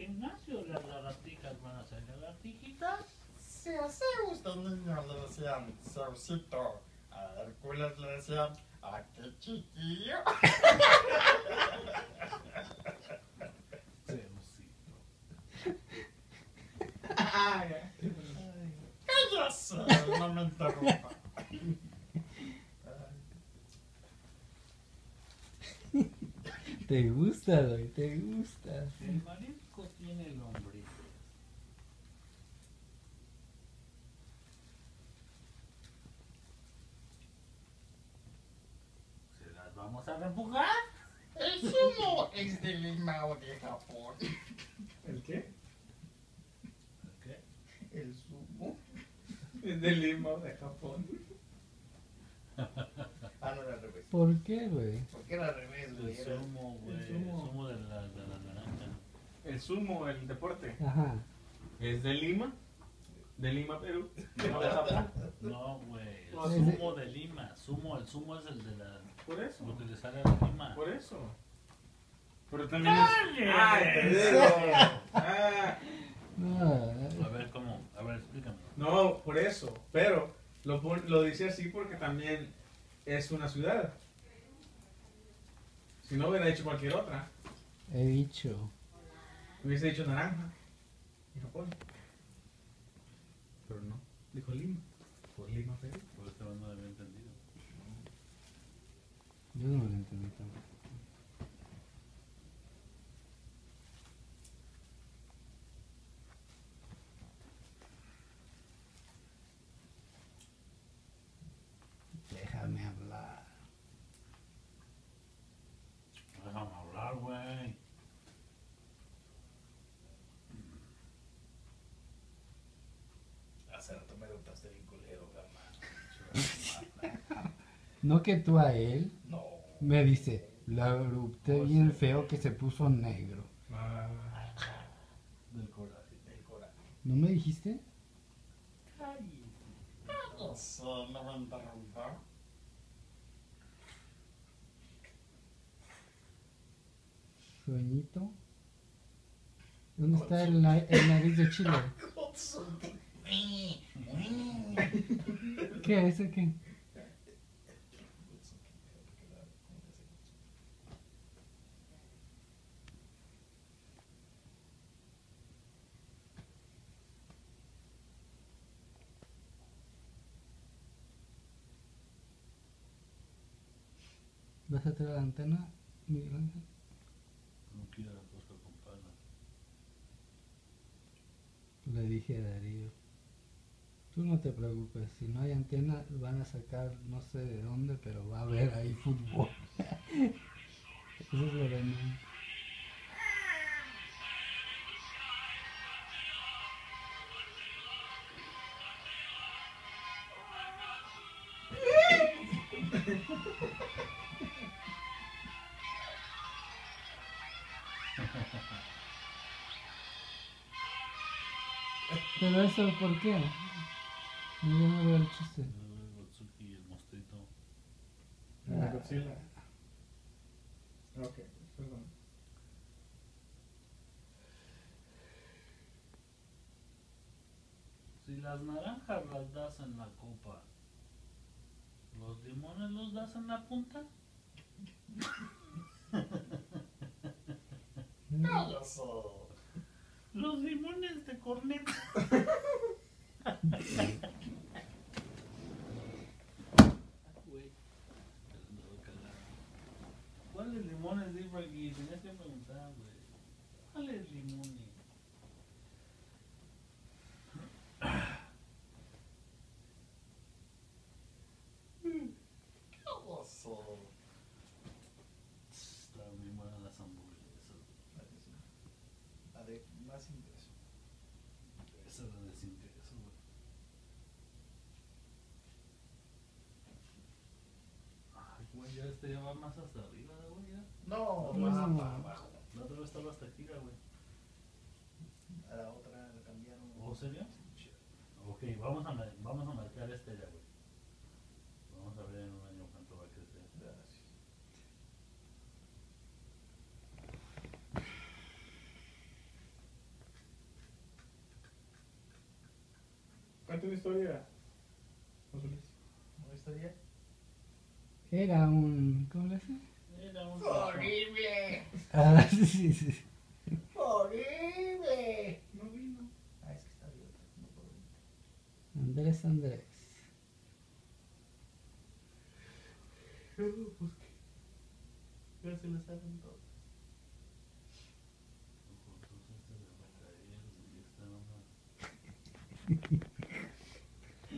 gimnasio. Las lagartijas van a ser lagartijitas. Si así usted niño le decían Zeusito, a Hércules le decían, ¿a qué chiquillo? Zeusito. Cállese, no me interrumpa. Te gusta, güey, te gusta. El marisco tiene lombrices. ¿Se las vamos a reempujar? ¿El sumo es de Lima o de Japón? ¿El qué? ¿Qué? ¿El sumo? Es de Lima o de Japón. Ah, no era al revés. ¿Por qué, güey? ¿Por qué era al revés, El güey? Era- zumo, güey. el El zumo de la, de la naranja. El sumo, el deporte. Ajá. ¿Es de Lima? De Lima, Perú. No de güey. El No, zumo de Lima. Zumo, el zumo es el de la. Por eso. Lo que le sale a Lima. Por eso. Pero también es. ¡Ay, digo! Ah, No, A ver, ¿cómo? A ver, explícame. no, por eso. Pero lo, lo dice así porque también es una ciudad. Si no hubiera dicho cualquier otra, he dicho. Hubiese dicho naranja. Y Japón. Pero no. Dijo Lima. Por Lima, Perú. Por eso no lo había entendido. Yo no lo entendí tampoco. Hace rato me adoptaste bien culero, jamás. No que tú a él No. me dice, lo erupté bien feo que se puso negro. Ah, Del coraje. El coraje. ¿No me dijiste? Cállese, no me interrumpa. Sueñito. ¿Dónde está el, el nariz de chile? ¿Qué? ¿Ese qué? ¿Vas a traer la antena, Miguel Ángel? No quiero la cosa con pala. Le dije a Darío. Tú no te preocupes, si no hay antena van a sacar no sé de dónde, pero va a haber ahí fútbol. Eso es lo de. Pero eso, ¿por qué? No, yo no veo el chiste. El Gotsuki y el mostrito. Ah, Godzilla. Ok, perdón. Si las naranjas las das en la copa, ¿los limones los das en la punta? Cállese. Los limones de corneta. Güey, ando calado. ¿Cuáles limones dijo aquí? Tenías que preguntar, güey. ¿Cuáles limones? Cállese. Estaban bien buenas las hamburguesas. La de más ingreso. Esa era de sin queso, güey. Ay, güey, ya este ya va más hasta arriba, güey, ya. No, No. más para abajo. La otra vez estaba hasta aquí, güey. A la otra la cambiaron. ¿Oh, serio? Ok, vamos a, vamos a marcar este ya, güey. Vamos a ver en un año cuánto va a crecer. Gracias. Cuenta una historia. ¿Una historia? Era un. ¿Cómo le hace? Era un ¡Horrible! Ah, sí, sí, sí. ¡Horrible! No vino. Ah, es que está abierto. No puedo venir. Andrés Andrés. Pues que. Ya se lo saben todos.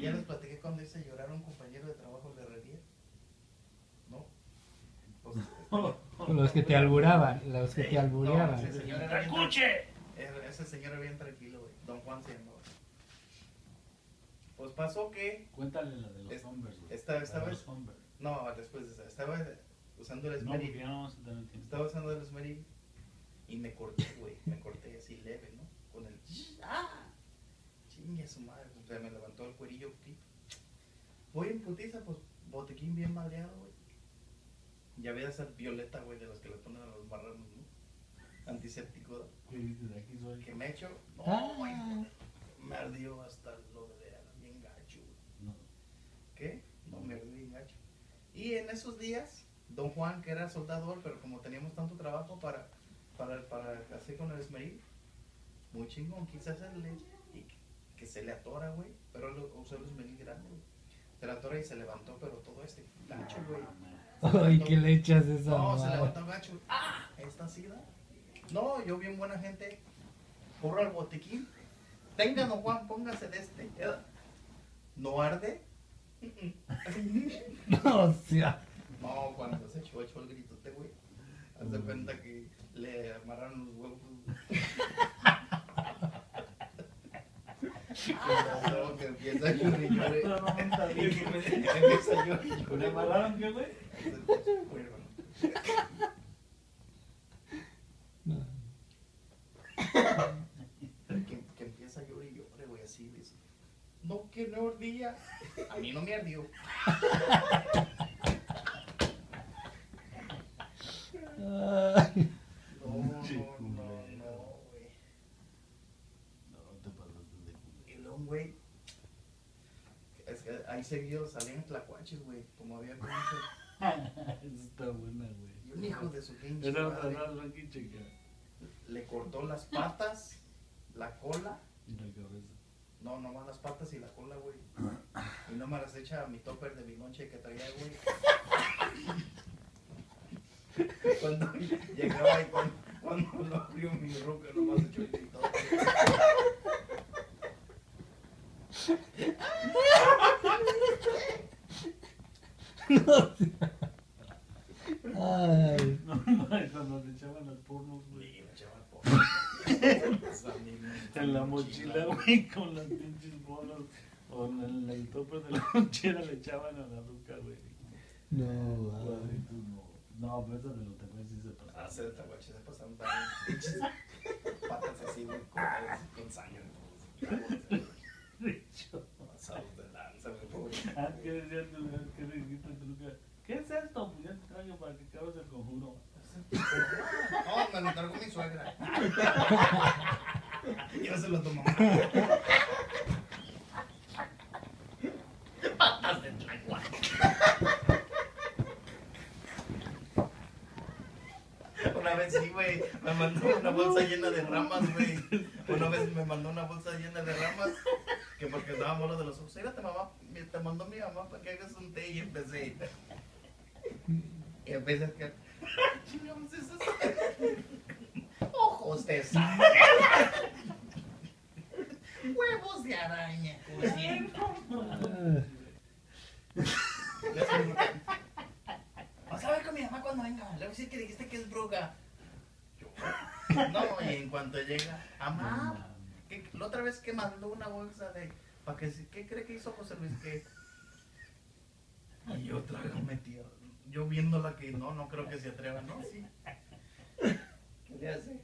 Ya les platiqué cuando hice llorar a un compañero de trabajo de herrería. ¿No? Pues, Los que te alburaban, los que te No, albureaban. ese señor era bien ¡Escuche! Era- Ese señor era bien tranquilo, güey. Don Juan se llamaba. Pues pasó que. Cuéntale la de los Es- hombres, güey. esta- esta La de vez- los hombres. No, después de esa. Estaba usando el No, porque Smeri. ya no vamos a tener tiempo. Estaba usando el Smeri. Y me corté, güey. Me corté así leve, ¿no? Con el. ¡Ah! Chingue su madre. O sea, me levantó el cuerillo aquí. Voy en putiza, pues botequín bien madreado, güey. Ya veía esa violeta, güey, de los que le ponen a los marranos, ¿no? Antiséptico, que me echo, no, Ah. me ardió hasta lo de bien gacho. güey. No. ¿Qué? No, me ardió bien gacho. Y en esos días, don Juan, que era soldador, pero como teníamos tanto trabajo para, para, para hacer con el esmeril, muy chingón, quise hacerle y que, que se le atora, güey, pero lo, usé el esmeril grande, güey. Y se levantó, pero todo este gacho, güey. Ay, ¿qué le echas esa No, se levantó gacho. ¡Ah! Esta sí da. No, yo bien buena gente. Corro al botequín. Tenga, don Juan, póngase de este. ¿No arde? O sea, No, cuando se echó, echó el gritote, güey. Haz de cuenta que le amarraron los huevos. Que empieza a llorar y llore. Empieza que, que empieza a llorar y llore, güey, así, dice. No, que no ardía. A mí no me ardió. No, no, no, güey. No, te pasaste de culero. Y luego, güey. Es que ahí seguido salían tlacuaches, güey. Como había. Esa está buena, güey. Y un hijo de su pinche Era madre. Le cortó las patas, la cola. Y la cabeza. No, nomás las patas y la cola, güey. Y no me las echa a mi topper de mi noche que traía, güey. Cuando llegaba y cuando, cuando lo abrió mi roca, nomás echó el grito. Ay. No, cuando le echaban las pornos, Y güey. me echaba por. En la mochila, güey, con las pinches bolas. O en el, tope de la mochila le echaban a la ruca, güey. No, tú no. Pero esa de los tecuaches sí se Ah, pasa. se taguache, se pasaron también. Pinches patas así, güey, con, con sangre. Pasados de lanza, güey, pobre. Ah, ¿qué decías tú? ¿Qué dijiste tú? ¿Qué- ¿Qué es esto? Pues ya te traigo para que acabes el conjuro. No, me lo encargó mi suegra. Yo se lo tomo. Patas de tlacuache. Una vez sí, güey, me mandó una bolsa llena de ramas, güey. Una vez me mandó una bolsa llena de ramas, que porque estaba malo de los ojos. Mírate, mamá, me- te mandó mi mamá para que hagas un té y empecé. Y empecé a que... Chingamos esos ojos de sangre. Huevos de araña. Ah, Vas a ver con mi mamá cuando venga. Le voy a decir que dijiste que es bruja. Yo, No, y en cuanto llega, mamá, ¿qué- la otra vez que mandó una bolsa de. ¿Para que, si- ¿Qué cree que hizo José Luis? Que. Y yo trágame, tío. Yo viéndola que no, no creo que se atreva, ¿no? Sí. ¿Qué le hace?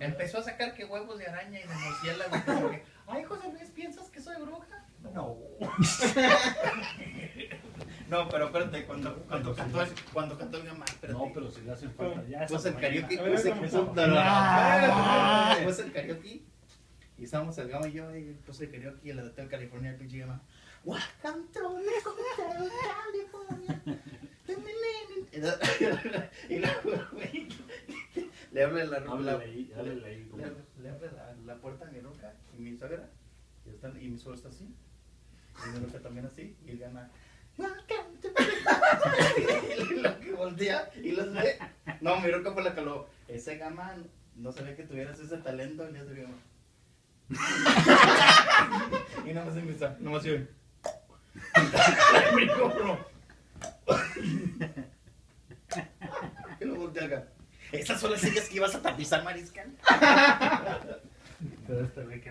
Empezó a sacar que huevos de araña y de murciélago. que. Ay, José Luis, ¿piensas que soy bruja? No. no, pero espérate, cuando, cuando cantó, cuando cantó mi mamá, espérate. No, pero si le hacen falta ya. Pues el karaoke, pues el la- Pues el karaoke. Y el gama y yo, y el el Hotel California, el pinche gama. Welcome to Hotel California. y luego, güey, le habla la, la, ahí, ahí. le, le abre la, la puerta a mi roca y mi suegra. Y, están, y mi suegra está así. Y mi roca también así. Y el gana. "Welcome to the-" y lo que voltea y los ve. No, mi roca fue la que lo. Ese gama no sabía que tuvieras ese talento. Y hace gama. Y nada más empieza. Nada más yo. Mi cobro. Y lo voltea acá. Esas son las sillas que ibas a tapizar, Mariscal. Pero este güey que